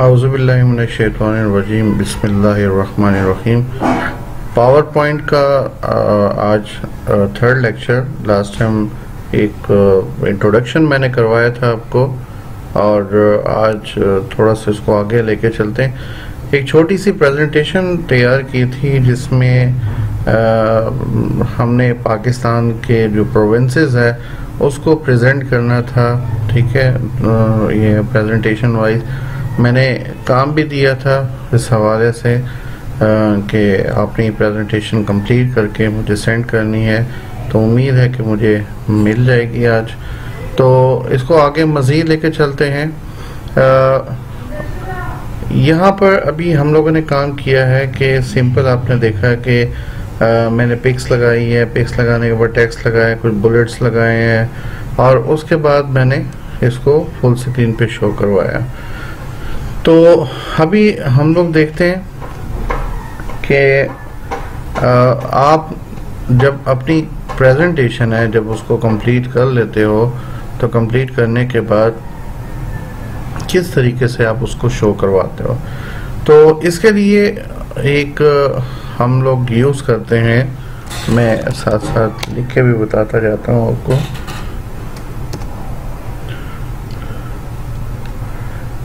आउज़बिल्लिमिनशैतानिर्रजीम बिस्मिल्लाहिर्रहमानिर्रहीम power point का आज थर्ड लेक्चर लास्ट टाइम एक इंट्रोडक्शन मैंने करवाया था आपको और आज थोड़ा सा इसको आगे लेके चलते हैं। एक छोटी सी प्रेजेंटेशन तैयार की थी जिसमें हमने पाकिस्तान के जो प्रोविंसेस है, उसको प्रेजेंट करना था। ठीक है? ये प्रेजेंटेशन वाइज मैंने काम भी दिया था इस हवाले से कि अपनी प्रेजेंटेशन कंप्लीट करके मुझे सेंड करनी है। तो उम्मीद है कि मुझे मिल जाएगी आज। तो इसको आगे मज़ीद लेके चलते हैं। यहाँ पर अभी हम लोगों ने काम किया है कि सिंपल आपने देखा कि मैंने पिक्स लगाई है। पिक्स लगाने के बाद टेक्स्ट लगाए, कुछ बुलेट्स लगाए हैं। और उसके बाद मैंने इसको फुल स्क्रीन पे शो करवाया। तो अभी हम लोग देखते हैं कि आप जब अपनी प्रेजेंटेशन है, जब उसको कंप्लीट कर लेते हो तो कंप्लीट करने के बाद किस तरीके से आप उसको शो करवाते हो? तो इसके लिए एक, हम लोग यूज़ करते हैं। मैं साथ साथ लिख के भी बताता जाता हूँ आपको।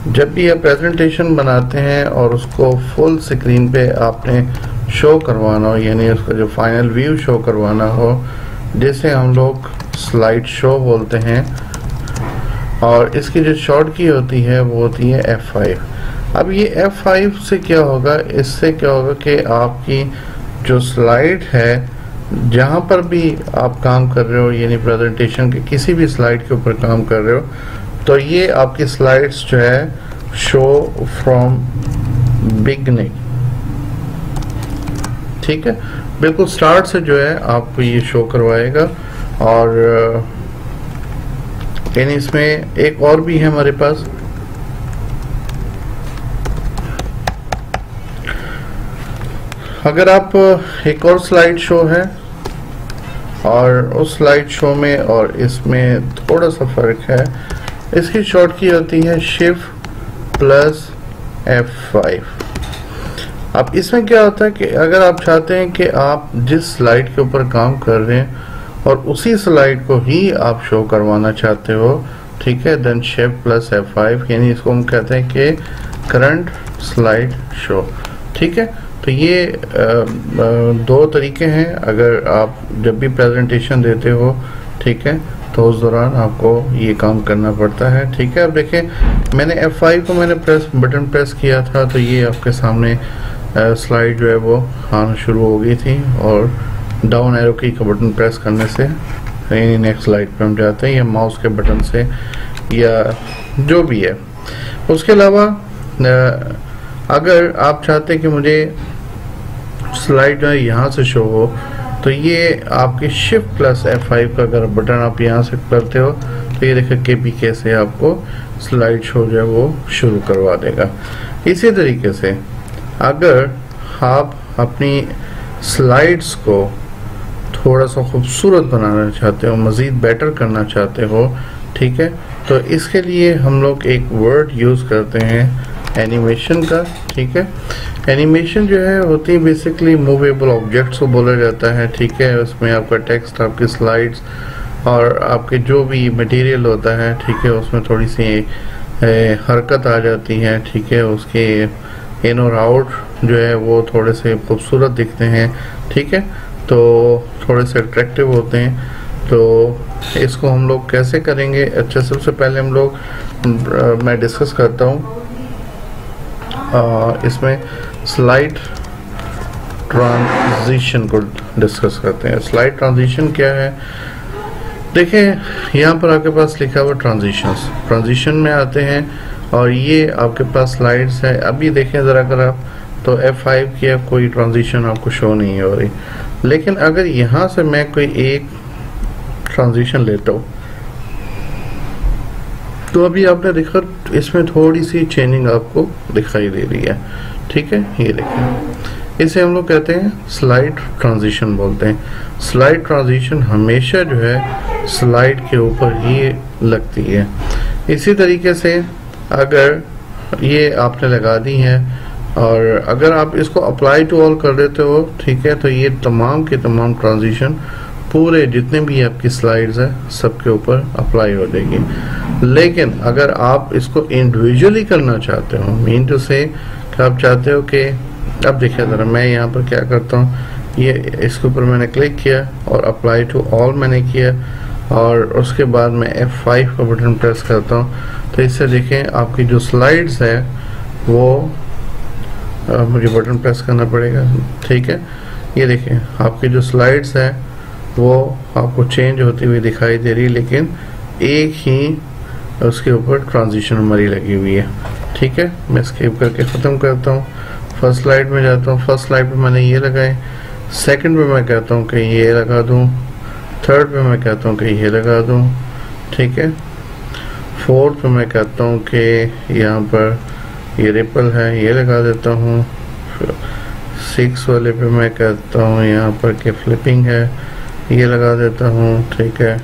जब भी आप प्रेजेंटेशन बनाते हैं और उसको फुल स्क्रीन पे आपने शो करवाना हो, यानी उसका जो फाइनल व्यू शो करवाना हो, जिसे हम लोग स्लाइड शो बोलते हैं, और इसकी जो शॉर्ट की होती है, वो होती है F5 अब ये F5 से क्या होगा? इससे क्या होगा कि आपकी जो स्लाइड है, जहाँ पर भी आप काम कर रहे हो, यानी प्रेजेंटेशन के किसी भी स्लाइड के ऊपर काम कर रहे हो तो ये आपकी स्लाइड्स जो है शो फ्रॉम बिगनिंग ठीक है? बिल्कुल स्टार्ट से जो है, आपको ये शो करवाएगा। और यानी इसमें एक और भी है हमारे पास। अगर आप एक और स्लाइड शो है, और उस स्लाइड शो में और इसमें थोड़ा सा फ़र्क है इसकी शॉर्ट की होती है शिफ्ट प्लस एफ़ फाइव अब इसमें क्या होता है कि अगर आप चाहते हैं कि आप जिस स्लाइड के ऊपर काम कर रहे हैं और उसी स्लाइड को ही आप शो करवाना चाहते हो ठीक है then shift plus F five यानी इसको हम कहते हैं कि करंट स्लाइड शो ठीक है? तो ये आ, आ, दो तरीके हैं। अगर आप जब भी प्रेजेंटेशन देते हो ठीक है? तो उस दौरान आपको ये काम करना पड़ता है, ठीक है? अब देखें मैंने F5 को मैंने प्रेस बटन प्रेस किया था तो ये आपके सामने स्लाइड जो है वो आना शुरू हो गई थी और डाउन एरो की का बटन प्रेस करने से यानी नेक्स्ट स्लाइड पे हम जाते हैं या माउस के बटन से या जो भी है। उसके अलावा अगर आप चाहते हैं कि मुझे स्लाइड जो है यहाँ से शो हो तो ये आपके शिफ्ट प्लस F5 का अगर बटन आप यहाँ से करते हो तो ये देखें के पी कैसे आपको स्लाइड शो जो है वो शुरू करवा देगा। इसी तरीके से अगर आप अपनी स्लाइड्स को थोड़ा सा खूबसूरत बनाना चाहते हो, मज़ीद बेटर करना चाहते हो, ठीक है? तो इसके लिए हम लोग एक वर्ड यूज़ करते हैं एनिमेशन का, ठीक है? एनिमेशन जो है होती है बेसिकली मूवेबल ऑब्जेक्ट्स को बोला जाता है, ठीक है? उसमें आपका टेक्स्ट आपकी स्लाइड्स और आपके जो भी मटेरियल होता है, ठीक है? उसमें थोड़ी सी हरकत आ जाती है, ठीक है? उसके इन और आउट जो है, वो थोड़े से खूबसूरत दिखते हैं, ठीक है? तो थोड़े से अट्रैक्टिव होते हैं। तो इसको हम लोग कैसे करेंगे? अच्छा सबसे पहले हम लोग मैं डिस्कस करता हूँ। इसमें स्लाइड ट्रांजिशन को डिस्कस करते हैं। स्लाइड ट्रांजिशन क्या है? देखें, यहाँ पर आपके पास लिखा हुआ ट्रांजिशंस ट्रांजिशन में आते हैं और ये आपके पास स्लाइड्स है। अभी देखें ज़रा अगर आप तो F5 की कोई ट्रांजिशन आपको शो नहीं हो रही। लेकिन अगर यहाँ से मैं कोई एक ट्रांजिशन लेता हूँ तो अभी आपने देखा, इसमें थोड़ी सी चेंजिंग आपको दिखाई दे रही है। ठीक है? ये देखिए। इसे हम लोग कहते हैं स्लाइड ट्रांजिशन बोलते हैं। स्लाइड ट्रांजिशन हमेशा जो है स्लाइड के ऊपर ही लगती है। इसी तरीके से अगर ये आपने लगा दी है और अगर आप इसको अप्लाई टू ऑल कर देते हो, ठीक है तो ये तमाम के तमाम ट्रांजिशन पूरे जितने भी आपकी स्लाइड्स है, सबके ऊपर अप्लाई हो जाएगी। लेकिन अगर आप इसको इंडिविजुअली करना चाहते हो मीन टू से आप चाहते हो कि, अब देखिए ज़रा, मैं यहाँ पर क्या करता हूँ, ये इसके ऊपर मैंने क्लिक किया और अप्लाई टू ऑल मैंने किया और उसके बाद मैं F5 का बटन प्रेस करता हूँ। तो इससे देखें, आपकी जो स्लाइड्स है, वो मुझे बटन प्रेस करना पड़ेगा। ठीक है? ये देखें, आपकी जो स्लाइड्स है वो आपको चेंज होती हुई दिखाई दे रही है लेकिन एक ही उसके ऊपर ट्रांजिशन हमारी लगी हुई है। ठीक है? मैं स्केप करके ख़त्म करता हूँ। फ़र्स्ट स्लाइड में जाता हूँ। फ़र्स्ट स्लाइड पे मैंने ये लगाए। सेकंड पे मैं कहता हूँ कि ये लगा दूँ। थर्ड पे मैं कहता हूँ कि ये लगा दूँ। ठीक है? फोर्थ पे मैं कहता हूँ कि यहाँ पर ये रिपल है, ये लगा देता हूँ। सिक्स वाले पे मैं कहता हूँ यहाँ पर कि फ्लिपिंग है। ये लगा देता हूँ, ठीक है।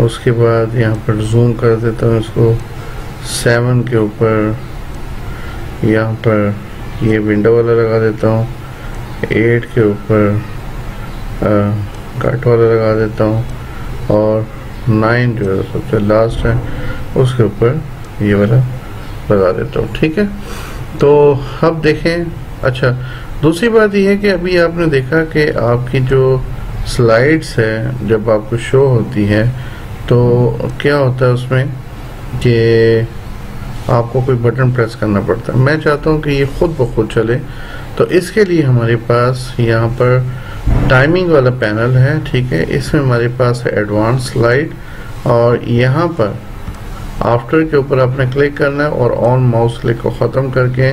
उसके बाद यहाँ पर जूम कर देता हूँ इसको। सेवन के ऊपर यहाँ पर ये विंडो वाला लगा देता हूँ। एट के ऊपर कट वाला लगा देता हूँ। और नाइन जो है, सबसे लास्ट है, उसके ऊपर ये वाला लगा देता हूँ, ठीक है। तो अब देखें अच्छा दूसरी बात यह है कि अभी आपने देखा कि आपकी जो स्लाइड्स है, जब आपको शो होती है तो क्या होता है उसमें कि आपको कोई बटन प्रेस करना पड़ता है। मैं चाहता हूँ कि ये खुद ब खुद चले। तो इसके लिए हमारे पास यहाँ पर टाइमिंग वाला पैनल है, ठीक है? इसमें हमारे पास है एडवांस स्लाइड और यहाँ पर आफ्टर के ऊपर आपने क्लिक करना है और ऑन माउस क्लिक को ख़त्म करके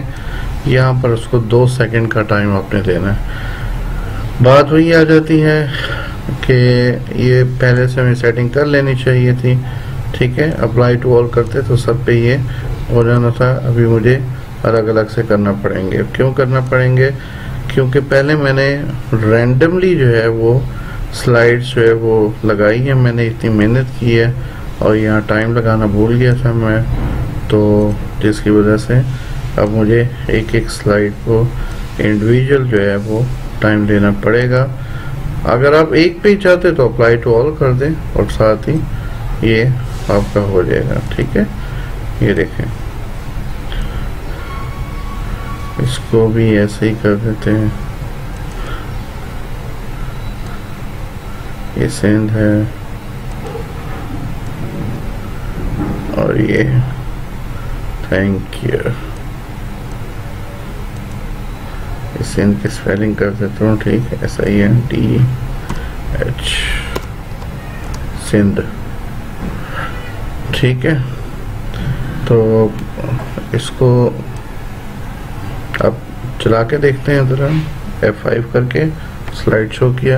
यहाँ पर उसको दो सेकंड का टाइम आपने देना है। बात वही आ जाती है कि ये पहले से हमें सेटिंग कर लेनी चाहिए थी। ठीक है अप्लाई टू ऑल करते तो सब पे ये हो जाना था। अभी मुझे अलग अलग से करना पड़ेंगे। क्यों करना पड़ेंगे? क्योंकि पहले मैंने रैंडमली जो है वो स्लाइड्स जो है वो लगाई है। मैंने इतनी मेहनत की है और यहाँ टाइम लगाना भूल गया था मैं। तो जिसकी वजह से अब मुझे एक एक स्लाइड को इंडिविजुअल जो है वो टाइम देना पड़ेगा। अगर आप एक पे चाहते तो अप्लाई टू ऑल कर दें और साथ ही ये आपका हो जाएगा, ठीक है? ये देखें। इसको भी ऐसे ही कर देते हैं। ये सेंध है। और ये थैंक यू इस सेंध की स्पेलिंग कर देता हूँ ठीक है S I N T H Sindh. ठीक है तो इसको अब चला के देखते हैं ज़रा F5 करके स्लाइड शो किया।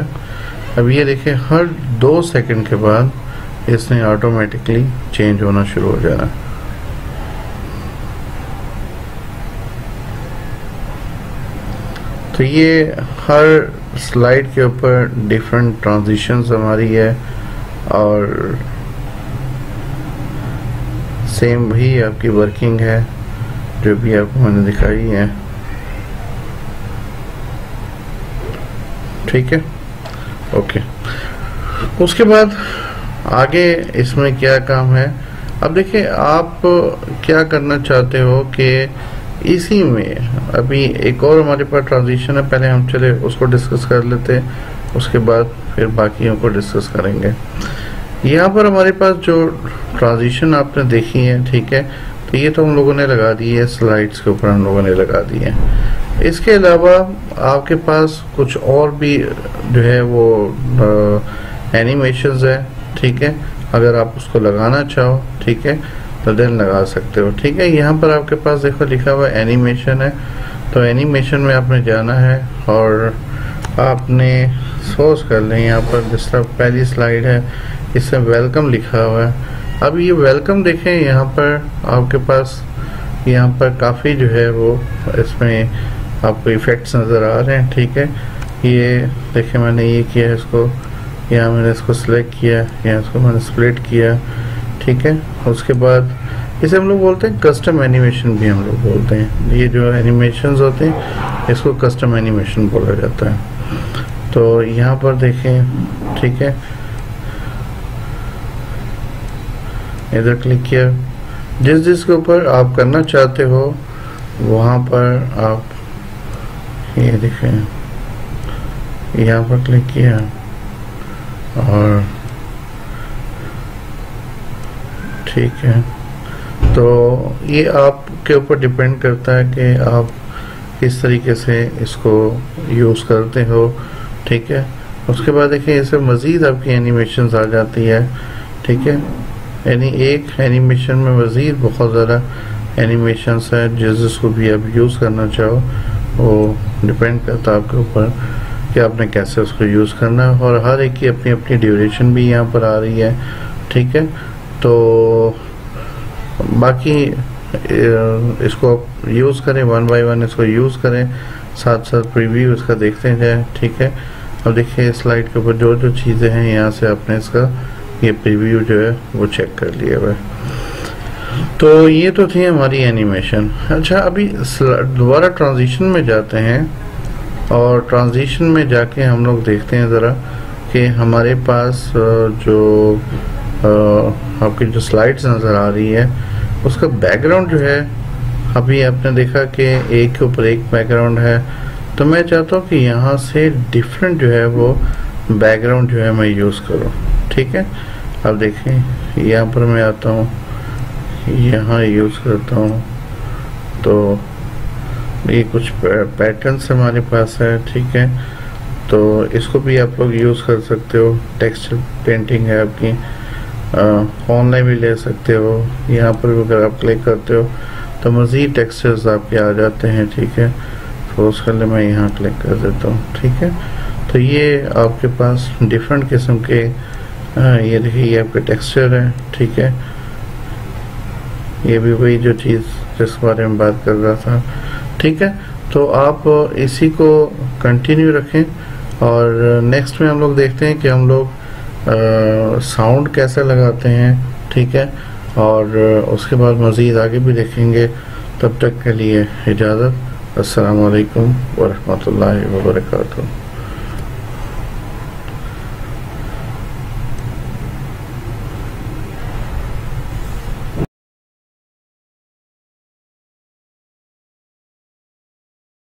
अब ये देखें हर दो सेकंड के बाद इसने ऑटोमेटिकली चेंज होना शुरू हो जाना। तो ये हर स्लाइड के ऊपर डिफरेंट ट्रांजिशंस हमारी है और सेम भी आपकी वर्किंग है, जो भी आपको मैंने दिखाई है। ठीक है? ओके उसके बाद आगे इसमें क्या काम है? अब देखिए, आप क्या करना चाहते हो कि इसी में, अभी एक और हमारे पास ट्रांजिशन है, पहले हम चले उसको डिस्कस कर लेते हैं उसके बाद फिर बाकियों को डिस्कस करेंगे। यहाँ पर हमारे पास जो ट्रांजिशन आपने देखी है, ठीक है तो ये तो हम लोगों ने लगा दी है स्लाइड्स के ऊपर हम लोगों ने लगा दी है। इसके अलावा आपके पास कुछ और भी जो है वो एनिमेशन है, ठीक है, अगर आप उसको लगाना चाहो, ठीक है देन लगा सकते हो। ठीक है, यहाँ पर आपके पास देखो लिखा हुआ एनिमेशन है। तो एनिमेशन में आपने जाना है और आपने सोच कर लें यहाँ पर, जिस तरह पहली स्लाइड है, इसमें वेलकम लिखा हुआ है। अब ये वेलकम देखें, यहाँ पर आपके पास, यहाँ पर काफ़ी जो है वो इसमें आपको इफ़ेक्ट्स नज़र आ रहे हैं, ठीक है। ये देखें मैंने ये किया है इसको, यहाँ मैंने इसको सिलेक्ट किया यहाँ इसको मैंने स्प्लिट किया ठीक है। उसके बाद इसे हम लोग बोलते हैं कस्टम एनिमेशन भी हम लोग बोलते हैं। ये जो एनिमेशन होते हैं, इसको कस्टम एनिमेशन बोला जाता है। तो यहाँ पर देखें, ठीक है। इधर क्लिक किया। जिस जिस के ऊपर आप करना चाहते हो, वहाँ पर आप ये देखें। यहाँ पर क्लिक किया। और ठीक है। तो ये आपके ऊपर डिपेंड करता है कि आप किस तरीके से इसको यूज़ करते हो, ठीक है। उसके बाद देखिए इसे मज़ीद आपकी एनिमेशन आ जाती है, ठीक है। यानी एक एनिमेशन में मज़ीद बहुत ज़्यादा एनिमेशन है, जिस जिसको भी आप यूज़ करना चाहो, वो डिपेंड करता है आपके ऊपर कि आपने कैसे उसको यूज़ करना है। और हर एक की अपनी अपनी ड्यूरेशन भी यहाँ पर आ रही है, ठीक है। तो बाकी इसको यूज़ करें वन बाय वन इसको यूज़ करें साथ साथ प्रीव्यू इसका देखते जाए ठीक है? अब देखिए स्लाइड के ऊपर जो जो चीज़ें हैं, यहाँ से आपने इसका, ये प्रीव्यू जो है, वो चेक कर लिया हुआ तो ये तो थी हमारी एनिमेशन अच्छा अभी दोबारा ट्रांजिशन में जाते हैं, और ट्रांजिशन में जाके हम लोग देखते हैं ज़रा कि हमारे पास जो आपकी जो स्लाइड्स नज़र आ रही है, उसका बैकग्राउंड जो है, अभी आपने देखा कि एक के ऊपर एक बैकग्राउंड है। तो मैं चाहता हूँ कि यहाँ से डिफरेंट जो है वो बैकग्राउंड जो है मैं यूज़ करूँ। ठीक है? अब देखें यहाँ पर मैं आता हूँ, यहाँ यूज़ करता हूँ। तो ये कुछ पैटर्न्स हमारे पास है, ठीक है? तो इसको भी आप लोग यूज़ कर सकते हो। टेक्सचर पेंटिंग है आपकी। ऑनलाइन भी ले सकते हो। यहाँ पर भी अगर आप क्लिक करते हो तो मज़ीद टेक्सचर्स आपके आ जाते हैं ठीक है? तो उसके लिए मैं यहाँ क्लिक कर देता हूँ ठीक है? तो ये आपके पास डिफरेंट किस्म के आ, ये देखिए ये आपके टेक्सचर है ठीक है? ये भी वही जो चीज़ जिस बारे में बात कर रहा था ठीक है? तो आप इसी को कंटिन्यू रखें और नेक्स्ट में हम लोग देखते हैं कि हम लोग साउंड कैसे लगाते हैं, ठीक है? और उसके बाद मज़ीद आगे भी देखेंगे। तब तक के लिए इजाज़त। असलकम वरहमल वर्का